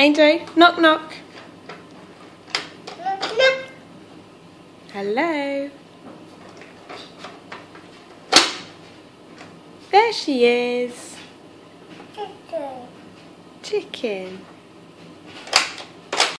Angel, knock knock. Knock, knock. Hello. There she is. Chicken. Chicken.